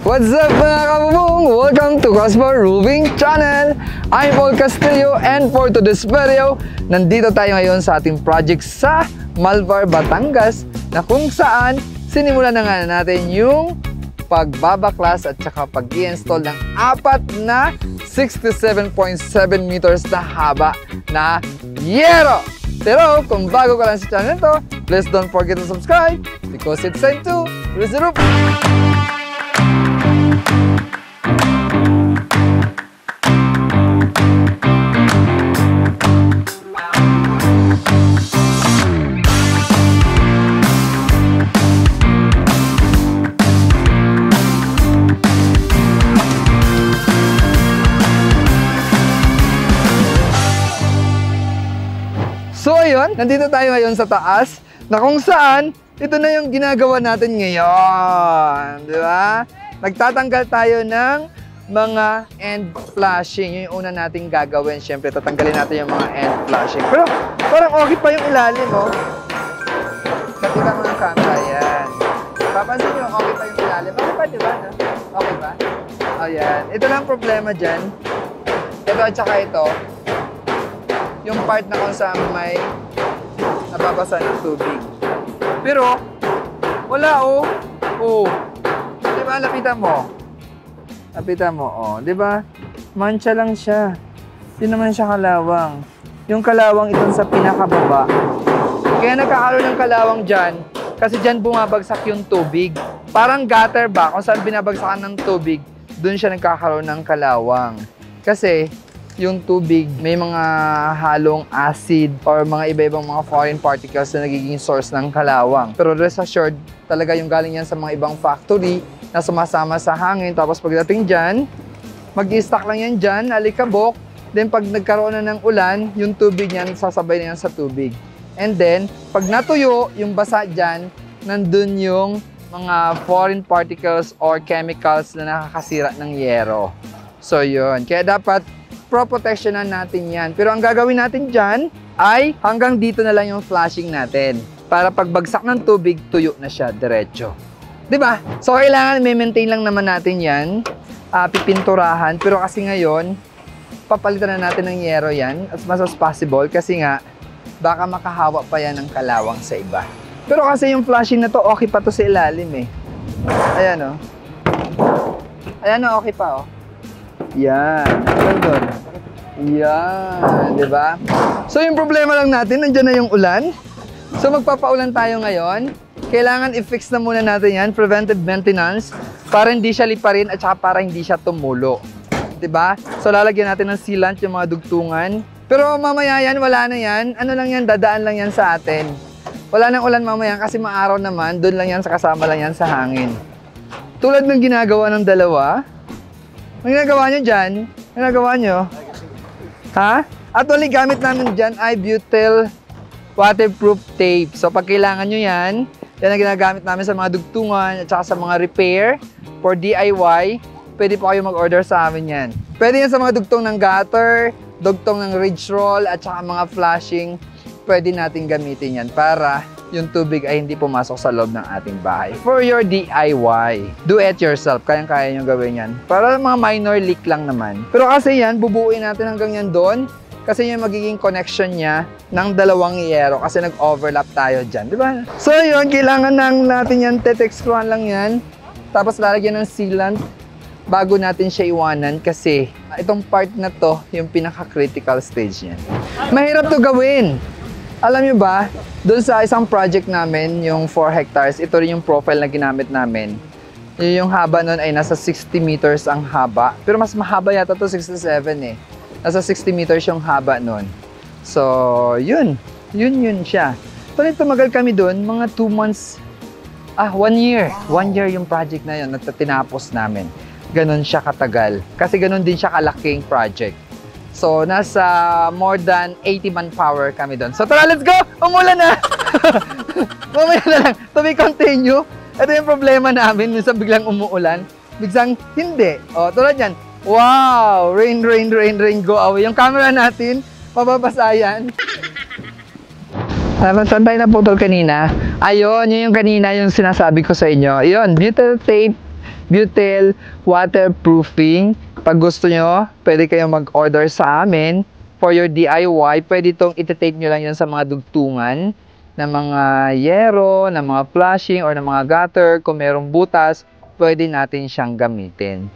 What's up mga kabubong? Welcome to Cosmo Roofing Channel! I'm Paul Castillo and for today's video, nandito tayo ngayon sa ating project sa Malvar, Batangas na kung saan sinimulan na nga natin yung pagbabaklas at saka pag install ng apat na 67.7 meters na haba na yero! Pero kung bago ka lang sa channel to, please don't forget to subscribe because it's time to raise the roof! So ayun, nandito tayo ngayon sa taas na kung saan ito na yung ginagawa natin ngayon. Di ba? Nagtatanggal tayo ng mga end flashing. Yun yung una nating gagawin. Siyempre, tatanggalin natin yung mga end flashing. Pero parang okay pa yung ilalim, oh. Nakita mo ng camera, yan. Papansin nyo, okay pa yung ilalim. Okay pa, di ba? No? Okay ba? Ayan. Ito lang problema dyan. Ito at saka ito, yung part na kung saan may nababasa ng tubig. Pero, wala oh. Oh. Di ba, lapitan mo. Lapitan mo, oh. Di ba? Mancha lang siya. Di naman siya kalawang. Yung kalawang itong sa pinakababa. Kaya nagkakaroon ng kalawang dyan, kasi dyan bumabagsak yung tubig. Parang gutter ba, kung saan binabagsakan ng tubig, dun siya nagkakaroon ng kalawang. Kasi, yung tubig, may mga halong acid or mga iba-ibang mga foreign particles na nagiging source ng kalawang. Pero rest assured, talaga yung galing yan sa mga ibang factory na sumasama sa hangin. Tapos pagdating dyan, mag-stack lang yan dyan, alikabok. Then pag nagkaroon na ng ulan, yung tubig niyan, sasabay na yan sa tubig. And then, pag natuyo, yung basa dyan, nandun yung mga foreign particles or chemicals na nakakasira ng yero. So yun. Kaya dapat pro-protectionan natin yan. Pero ang gagawin natin dyan ay hanggang dito na lang yung flashing natin. Para pagbagsak ng tubig, tuyo na siya diretso. 'Di ba? So kailangan may maintain lang naman natin yan. Uh, pipinturahan. Pero kasi ngayon, papalitan na natin ng yero yan as much as possible kasi nga baka makahawa pa yan ng kalawang sa iba. Pero kasi yung flashing na to, okay pa to sa ilalim eh. Ayan o. Oh. Ayan o, oh, okay pa o. Oh. Yan. Doon. Yan. Di ba? So, yung problema lang natin, nandiyan na yung ulan. So, magpapaulan tayo ngayon. Kailangan i-fix na muna natin yan, preventive maintenance, para hindi siya liparin at saka para hindi siya tumulo. Di ba? So, lalagyan natin ng sealant yung mga dugtungan. Pero mamaya yan, wala na yan. Ano lang yan, dadaan lang yan sa atin. Wala nang ulan mamaya kasi maaraw naman, doon lang yan sa kasama lang yan sa hangin. Tulad ng ginagawa ng dalawa, ang ginagawa nyo dyan? Ang ginagawa nyo? Ha? Actually, gamit namin dyan ay butyl waterproof tape. So, pag kailangan nyo yan, yan ang ginagamit namin sa mga dugtungan at saka sa mga repair for DIY. Pwede po kayo mag-order sa amin yan. Pwede yan sa mga dugtong ng gutter, dugtong ng ridge roll, at saka mga flashing. Pwede natin gamitin yan para yung tubig ay hindi pumasok sa loob ng ating bahay. For your DIY, do it yourself. Kayang-kaya nyo gawin yan. Para mga minor leak lang naman. Pero kasi yan, bubuuin natin hanggang yan doon. Kasi yung magiging connection niya ng dalawang yero kasi nag-overlap tayo dyan. Di ba? So yun, kailangan nang natin yan, tetextruhan lang yan. Tapos lalagyan ng sealant bago natin siya iwanan kasi itong part na to, yung pinaka-critical stage niyan. Mahirap to gawin. Alam nyo ba, doon sa isang project namin, yung 4 hectares, ito rin yung profile na ginamit namin. Yung haba nun ay nasa 60 meters ang haba. Pero mas mahaba yata to 67 eh. Nasa 60 meters yung haba nun. So, yun. Yun yun siya. Tuloy tumagal kami doon, mga 2 months, ah, 1 year. 1 year yung project na yun na tinapos namin. Ganon siya katagal. Kasi ganon din siya kalaking project. So, nasa more than 80 manpower kami doon. So, tara, let's go! Umulan na! Mamaya na lang. To be continue. Ito yung problema namin. Minsan biglang umuulan. Biglang hindi. O, tulad yan. Wow! Rain, rain, rain, rain, go away. Yung camera natin, mababasa yan. Saan tayo naputol kanina? Ayun, yun yung kanina yung sinasabi ko sa inyo. Ayun, butyl tape butyl waterproofing. Pag gusto nyo, pwede kayong mag-order sa amin for your DIY. Pwede itong iti-tape nyo lang yan sa mga dugtungan ng mga yero, ng mga flashing, or ng mga gutter. Kung merong butas, pwede natin siyang gamitin.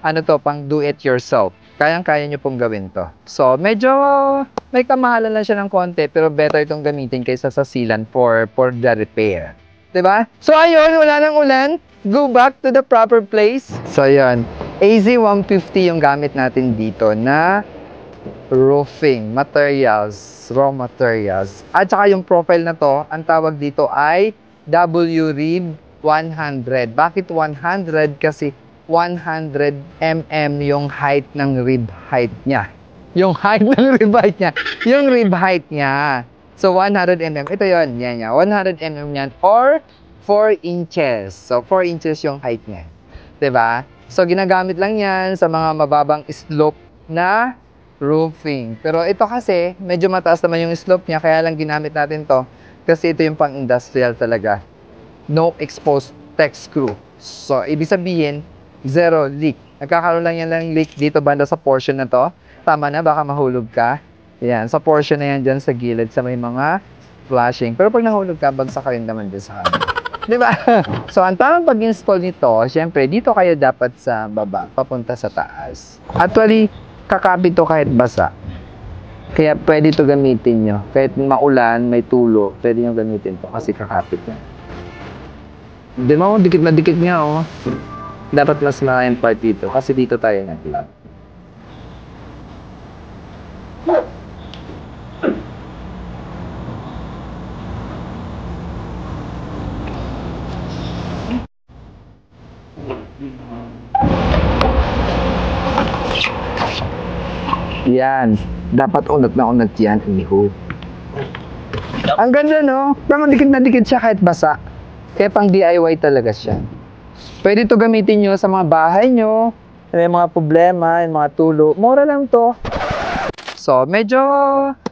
Ano to, pang do it yourself. Kayang-kaya nyo pong gawin to. So, medyo may kamahalan lang siya ng konti, pero better itong gamitin kaysa sa sealant for, for the repair. ba? So, ayun, wala nang ulan. Go back to the proper place. So, ayun. AZ150 yung gamit natin dito na roofing materials, raw materials. At saka yung profile na to, ang tawag dito ay W-Rib 100. Bakit 100? Kasi 100 mm yung height ng rib height niya. Yung height ng rib height niya. Yung rib height niya. So, 100 mm. Ito yon Yan yan. 100 mm yan. Or 4 inches. So, 4 inches yung height niya. ba? So, ginagamit lang yan sa mga mababang slope na roofing. Pero ito kasi, medyo mataas naman yung slope niya, kaya lang ginamit natin to. Kasi ito yung pang-industrial talaga. No exposed tech screw. So, ibig sabihin, zero leak. Nagkakaroon lang yan lang leak dito banda sa portion na to. Tama na, baka mahulog ka. Yan, sa portion na yan dyan sa gilid sa may mga flashing. Pero pag nahulog ka, bagsak ka rin naman dyan sa ano. Di ba? So, ang tamang pag-install nito, syempre, dito kayo dapat sa baba, papunta sa taas. Actually, kakapit to kahit basa. Kaya pwede to gamitin nyo. Kahit maulan, may tulo, pwede nyo gamitin to kasi kakapit niya. Di mo, dikit na dikit nga, oh. Dapat mas malaking part dito kasi dito tayo nag Yan. Dapat unat na unat yan, iniho. Ang ganda, no? Parang dikit na dikit siya kahit basa. Kaya pang DIY talaga siya. Pwede to gamitin nyo sa mga bahay nyo. May mga problema, yung mga tulo. Mura lang to. So, medyo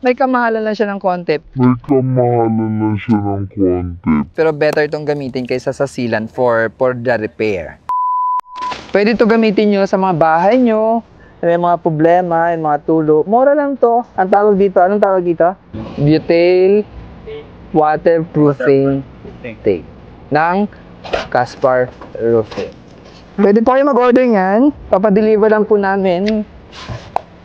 may kamahalan lang siya ng konti. May kamahalan lang siya ng konti. Pero better itong gamitin kaysa sa sealant for, for the repair. Pwede to gamitin nyo sa mga bahay nyo. May mga problema, yung mga tulo. Mura lang to. Ang tawag dito, anong tawag dito? Butyl waterproofing tape ng Caspar Roofing. Pwede po kayo mag-order yan. Papadeliver lang po namin.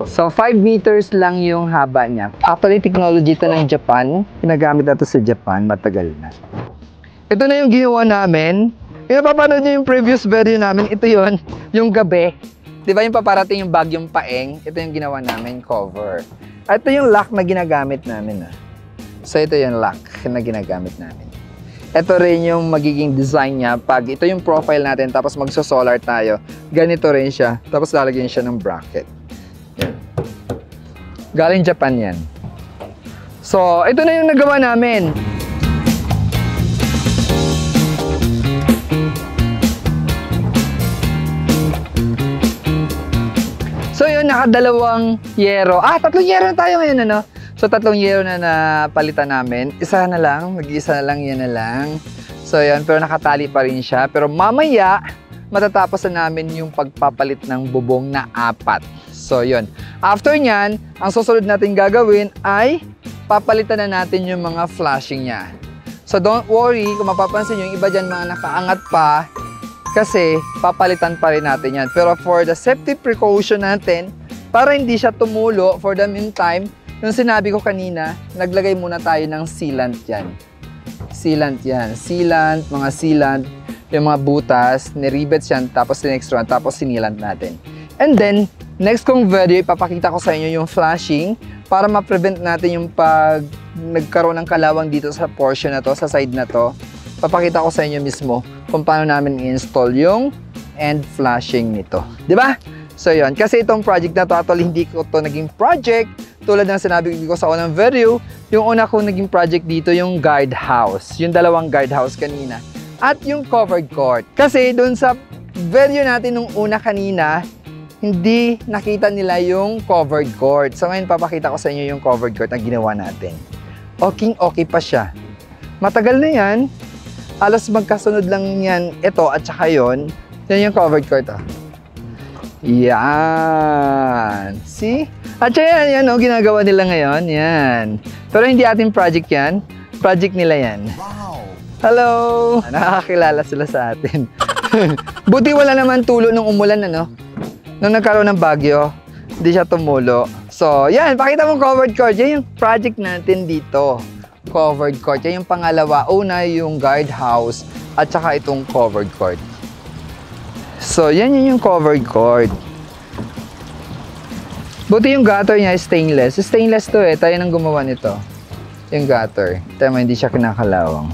So, 5 meters lang yung haba niya. Actually, technology ito ng Japan. Ginagamit na sa Japan. Matagal na. Ito na yung ginawa namin. Yung napapanood nyo yung previous video namin, ito yon yung gabi. Di ba yung paparating yung bagyong paeng? Ito yung ginawa namin, cover. At ito yung lock na ginagamit namin. Ah. So, ito yung lock na ginagamit namin. Ito rin yung magiging design niya. Pag ito yung profile natin, tapos magso-solar tayo, ganito rin siya. Tapos lalagyan siya ng bracket. Galing Japan yan. So, ito na yung nagawa namin. So yun, nakadalawang yero. Ah, tatlong yero na tayo ngayon, ano? So tatlong yero na napalitan namin. Isa na lang, mag-isa na lang, yan na lang. So yun, pero nakatali pa rin siya. Pero mamaya, matatapos na namin yung pagpapalit ng bubong na apat. So yun. After nyan, ang susunod natin gagawin ay papalitan na natin yung mga flashing niya. So don't worry, kung mapapansin yung iba dyan mga nakaangat pa, kasi papalitan pa rin natin yan. Pero for the safety precaution natin, para hindi siya tumulo for the meantime, yung sinabi ko kanina, naglagay muna tayo ng sealant yan. Sealant yan. Sealant, mga sealant, yung mga butas, niribets yan, tapos sinextruan, tapos sinilant natin. And then, next kong video, ipapakita ko sa inyo yung flashing para ma-prevent natin yung pag nagkaroon ng kalawang dito sa portion na to, sa side na to. Papakita ko sa inyo mismo kung paano namin i-install yung end flashing nito. Ba? So yon kasi itong project na to, actually hindi ko to naging project. Tulad ng sinabi ko sa unang video, yung una kong naging project dito yung guard house. Yung dalawang guard house kanina. At yung covered court. Kasi doon sa video natin nung una kanina, hindi nakita nila yung covered court. So ngayon papakita ko sa inyo yung covered court na ginawa natin. Okay, okay pa siya. Matagal na yan. Alas magkasunod lang yan ito at saka yon Yan yung covered court, oh. Yan. See? At yan, yan, oh, ginagawa nila ngayon. Yan. Pero hindi ating project yan. Project nila yan. Hello! Nakakakilala sila sa atin. Buti wala naman tulo nung umulan, ano? Nung nagkaroon ng bagyo, hindi siya tumulo. So, yan, pakita mo covered court. Yan yung project natin dito. Covered court. Yan yung pangalawa. Una yung guardhouse at saka itong covered court. So, yan yun yung covered court. Buti yung gutter niya stainless. Stainless to eh. Tayo nang gumawa nito. Yung gutter. Tama, hindi siya kinakalawang.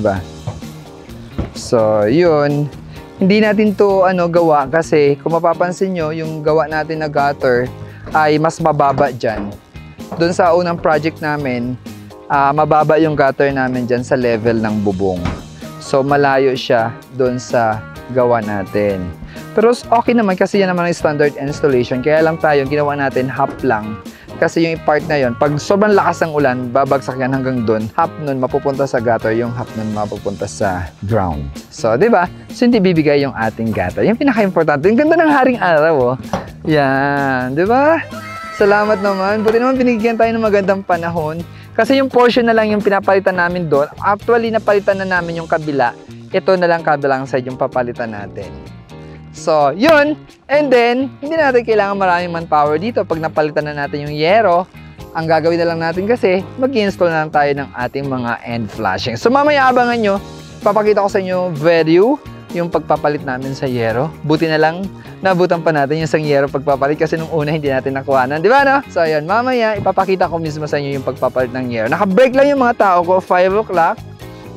ba? So, yun. Hindi natin to ano gawa kasi kung mapapansin nyo, yung gawa natin na gutter ay mas mababa dyan. Doon sa unang project namin, ah, mababa yung gutter namin dyan sa level ng bubong. So, malayo siya doon sa gawa natin. Pero okay naman kasi yan naman ang standard installation. Kaya lang tayo, ginawa natin half lang. Kasi yung part na yon, pag sobrang lakas ng ulan, babagsak yan hanggang doon. Half nun mapupunta sa gutter, yung half nun mapupunta sa ground. So, di ba? So, hindi bibigay yung ating gutter. Yung pinaka-importante. Yung ganda ng haring araw, oh. Yan, di ba? Salamat naman. Buti naman binigyan tayo ng magandang panahon. Kasi yung portion na lang yung pinapalitan namin doon. Actually, napalitan na namin yung kabila. Ito na lang kabilang side yung papalitan natin. So, yun. And then, hindi natin kailangan maraming manpower dito. Pag napalitan na natin yung yero, ang gagawin na lang natin kasi, mag-install na lang tayo ng ating mga end flashing. So, mamaya abangan nyo, papakita ko sa inyo video, yung pagpapalit namin sa yero. Buti na lang, nabutan pa natin yung isang yero pagpapalit kasi nung una hindi natin nakuhanan. Di ba no? So, ayun, mamaya, ipapakita ko mismo sa inyo yung pagpapalit ng yero. Naka-break lang yung mga tao ko, 5 o'clock.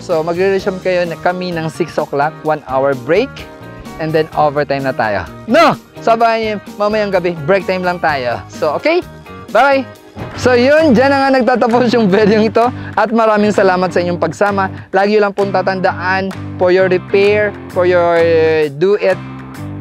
So, magre-resume kayo na kami ng 6 o'clock, 1 hour break and then overtime na tayo. No! Sabahan niyo, mamayang gabi, break time lang tayo. So, okay? Bye! So yun, dyan na nga nagtatapos yung video ito at maraming salamat sa inyong pagsama. Lagi lang pong tatandaan for your repair, for your uh, do it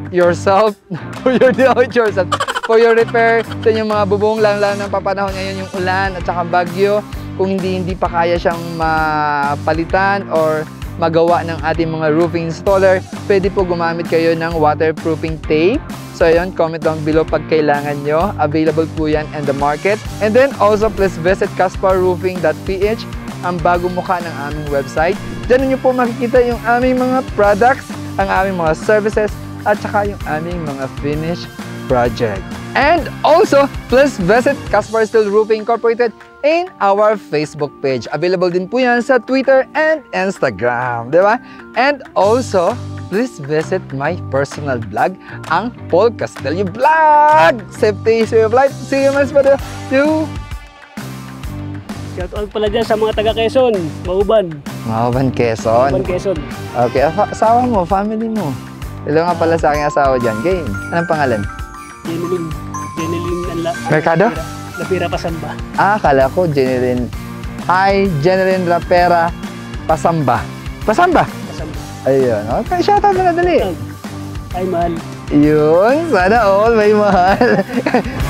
yourself, for your do it yourself, for your repair sa inyong mga bubong, lalo lalo ng papanahon ngayon yung ulan at saka bagyo. Kung hindi hindi pa kaya siyang mapalitan or magawa ng ating mga roofing installer, pwede po gumamit kayo ng waterproofing tape. So ayun, comment down below pag kailangan nyo. Available po yan in the market. And then also please visit casparroofing.ph ang bagong mukha ng aming website. Diyan nyo po makikita yung aming mga products, ang aming mga services, at saka yung aming mga finished project. And also, please visit Caspar Steel Roofing Incorporated in our Facebook page. Available din po yan sa Twitter and Instagram, di ba? And also, please visit my personal blog, ang Paul Castelio Vlog! Safety is your life. See you, mas para to Shout out pala dyan sa mga taga Quezon, Mauban, Mahaban Quezon. Mauban Quezon. Okay, asa- asawa mo, family mo. Hello nga pala sa aking asawa dyan. Game. Anong pangalan? Jeneline, Jeneline Anla. Mercado? Lapira Pasamba. Ah, kala ko, Jeneline. Hi, Jeneline Rapera Pasamba. Pasamba? Pasamba. Ayun. Okay, shoutout na dali. Ay, mahal. Yun, sana all may mahal.